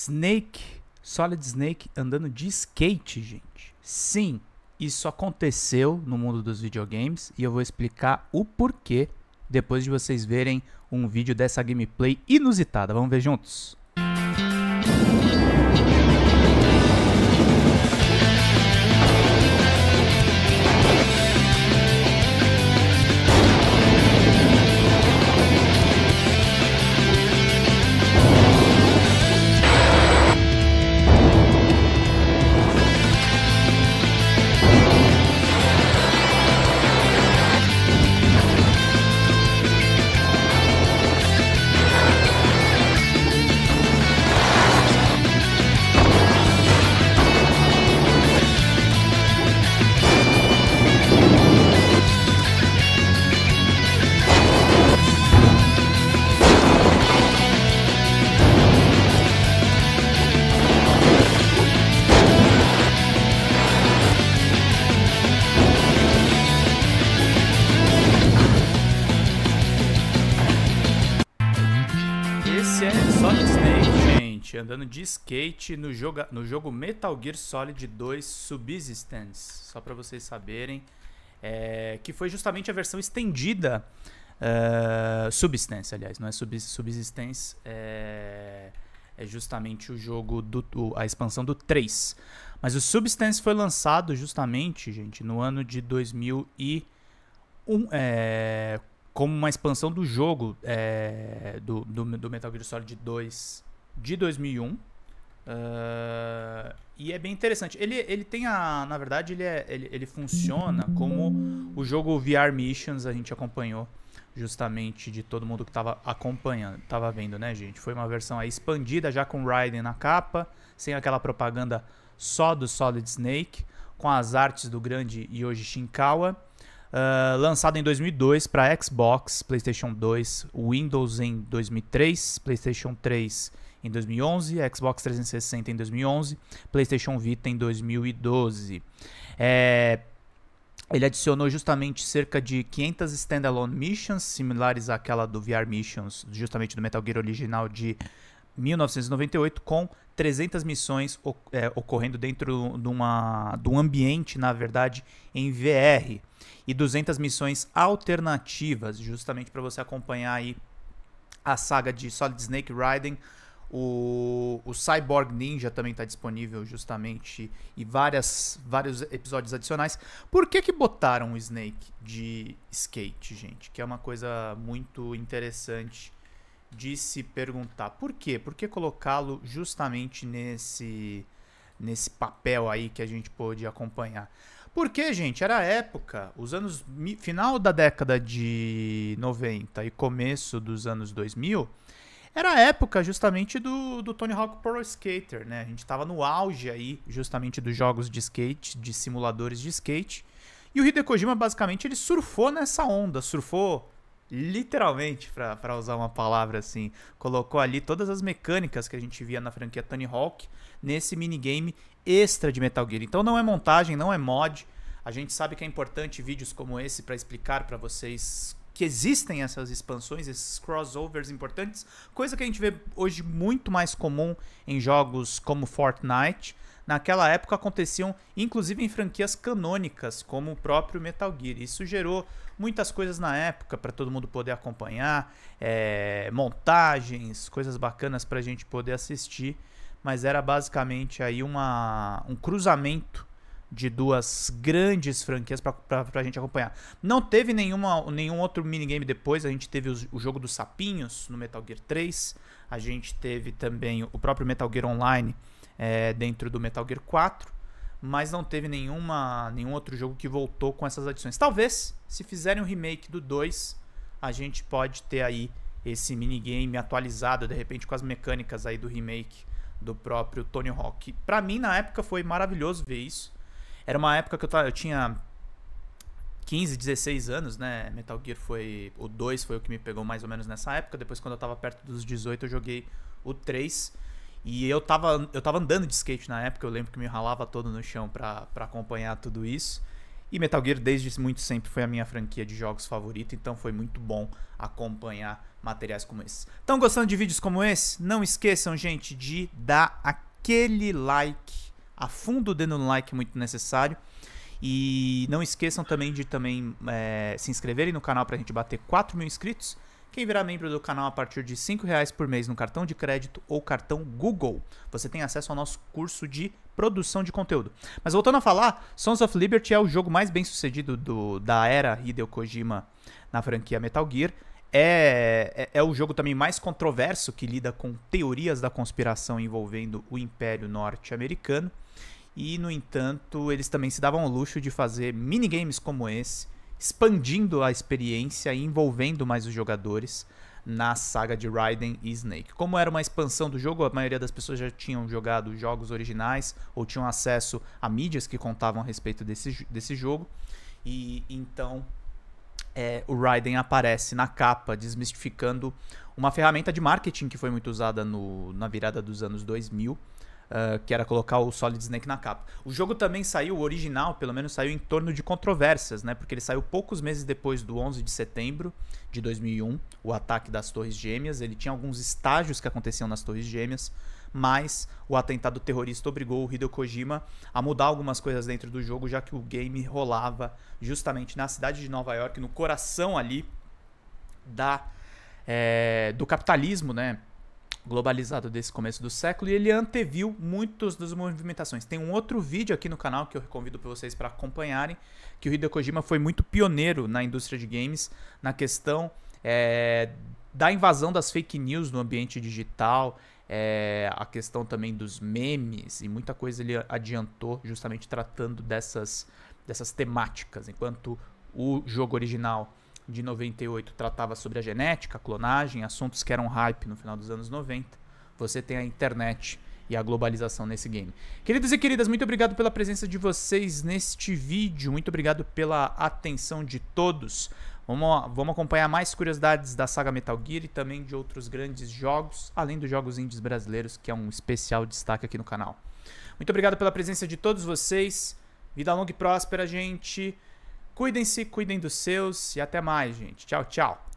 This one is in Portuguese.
Snake, Solid Snake andando de skate, gente. Sim, isso aconteceu no mundo dos videogames e eu vou explicar o porquê depois de vocês verem um vídeo dessa gameplay inusitada. Vamos ver juntos? Esse é Solid Snake, gente, andando de skate no jogo, no jogo Metal Gear Solid 2 Subsistence, só para vocês saberem, é, que foi justamente a versão estendida, uh, Subsistence, aliás, não é sub, Subsistence, é, é justamente o jogo, do, a expansão do 3. Mas o Substance foi lançado justamente, gente, no ano de 2001, é, como uma expansão do jogo é, do, do, do, Metal Gear Solid 2 de 2001. Uh, e é bem interessante. Ele, ele tem a. Na verdade, ele, é, ele, ele funciona como o jogo VR Missions a gente acompanhou justamente de todo mundo que estava acompanhando, estava vendo, né, gente? Foi uma versão aí expandida já com Raiden na capa, sem aquela propaganda só do Solid Snake, com as artes do grande Yoji Shinkawa. Uh, lançado em 2002 para Xbox, PlayStation 2, Windows em 2003, PlayStation 3 em 2011, Xbox 360 em 2011, PlayStation Vita em 2012. É, ele adicionou justamente cerca de 500 standalone missions, similares àquela do VR Missions, justamente do Metal Gear original de 1998, com 300 missões é, ocorrendo dentro de, uma, de um ambiente, na verdade, em VR. E 200 missões alternativas, justamente para você acompanhar aí a saga de Solid Snake Raiden. O, o Cyborg Ninja também está disponível justamente e várias, vários episódios adicionais. Por que que botaram o Snake de skate, gente? Que é uma coisa muito interessante de se perguntar. Por quê? Por que colocá-lo justamente nesse, nesse papel aí que a gente pôde acompanhar? Porque, gente, era a época, os anos. final da década de 90 e começo dos anos 2000 era a época justamente do, do Tony Hawk Pro Skater, né? A gente estava no auge aí justamente dos jogos de skate, de simuladores de skate. E o Hideo Kojima basicamente ele surfou nessa onda, surfou literalmente, para usar uma palavra assim, colocou ali todas as mecânicas que a gente via na franquia Tony Hawk nesse minigame extra de Metal Gear. Então não é montagem, não é mod. A gente sabe que é importante vídeos como esse para explicar para vocês que existem essas expansões, esses crossovers importantes, coisa que a gente vê hoje muito mais comum em jogos como Fortnite. Naquela época aconteciam inclusive em franquias canônicas, como o próprio Metal Gear. Isso gerou muitas coisas na época para todo mundo poder acompanhar, é, montagens, coisas bacanas para a gente poder assistir. Mas era basicamente aí uma, um cruzamento de duas grandes franquias para a gente acompanhar. Não teve nenhuma, nenhum outro minigame depois. A gente teve o, o, jogo dos sapinhos no Metal Gear 3. A gente teve também o próprio Metal Gear Online é, dentro do Metal Gear 4. Mas não teve nenhuma, nenhum outro jogo que voltou com essas adições. Talvez, se fizerem um remake do 2, a gente pode ter aí esse minigame atualizado, de repente com as mecânicas aí do remake do próprio Tony Hawk. Para mim, na época, foi maravilhoso ver isso era uma época que eu, eu tinha 15, 16 anos, né? Metal Gear foi. O 2 foi o que me pegou mais ou menos nessa época. Depois, quando eu tava perto dos 18, eu joguei o 3. E eu tava, eu tava andando de skate na época, eu lembro que me ralava todo no chão pra acompanhar tudo isso. E Metal Gear desde muito sempre foi a minha franquia de jogos favorita, então foi muito bom acompanhar materiais como esse. Estão gostando de vídeos como esse? Não esqueçam, gente, de dar aquele like, a fundo dando um like muito necessário. E não esqueçam também de também é, se inscreverem no canal para a gente bater 4 mil inscritos. Quem virar membro do canal a partir de R$ reais por mês no cartão de crédito ou cartão Google, você tem acesso ao nosso curso de produção de conteúdo. Mas voltando a falar, Sons of Liberty é o jogo mais bem sucedido do, da era Hideo Kojima na franquia Metal Gear. É, é, é, o jogo também mais controverso que lida com teorias da conspiração envolvendo o Império Norte-Americano. E, no entanto, eles também se davam o luxo de fazer minigames como esse, expandindo a experiência e envolvendo mais os jogadores na saga de Raiden e Snake. Como era uma expansão do jogo, a maioria das pessoas já tinham jogado jogos originais ou tinham acesso a mídias que contavam a respeito desse, desse jogo. E então é, o Raiden aparece na capa, desmistificando uma ferramenta de marketing que foi muito usada no, na virada dos anos 2000 Uh, que era colocar o Solid Snake na capa. O jogo também saiu, o original, pelo menos saiu em torno de controvérsias, né? Porque ele saiu poucos meses depois do 11 de setembro de 2001, o ataque das Torres Gêmeas. Ele tinha alguns estágios que aconteciam nas Torres Gêmeas, mas o atentado terrorista obrigou o Hideo Kojima a mudar algumas coisas dentro do jogo, já que o game rolava justamente na cidade de Nova York, no coração ali da é, do capitalismo, né? Globalizado desse começo do século e ele anteviu muitas das movimentações. Tem um outro vídeo aqui no canal que eu convido para vocês para acompanharem, que o Hideo Kojima foi muito pioneiro na indústria de games na questão é, da invasão das fake news no ambiente digital, é, a questão também dos memes e muita coisa ele adiantou justamente tratando dessas, dessas temáticas, enquanto o jogo original de 98 tratava sobre a genética, a clonagem, assuntos que eram hype no final dos anos 90. Você tem a internet e a globalização nesse game. Queridos e queridas, muito obrigado pela presença de vocês neste vídeo. Muito obrigado pela atenção de todos. Vamos, vamos acompanhar mais curiosidades da saga Metal Gear e também de outros grandes jogos, além dos jogos indies brasileiros, que é um especial destaque aqui no canal. Muito obrigado pela presença de todos vocês. Vida longa e próspera, gente. Cuidem-se, cuidem dos seus e até mais, gente. Tchau, tchau.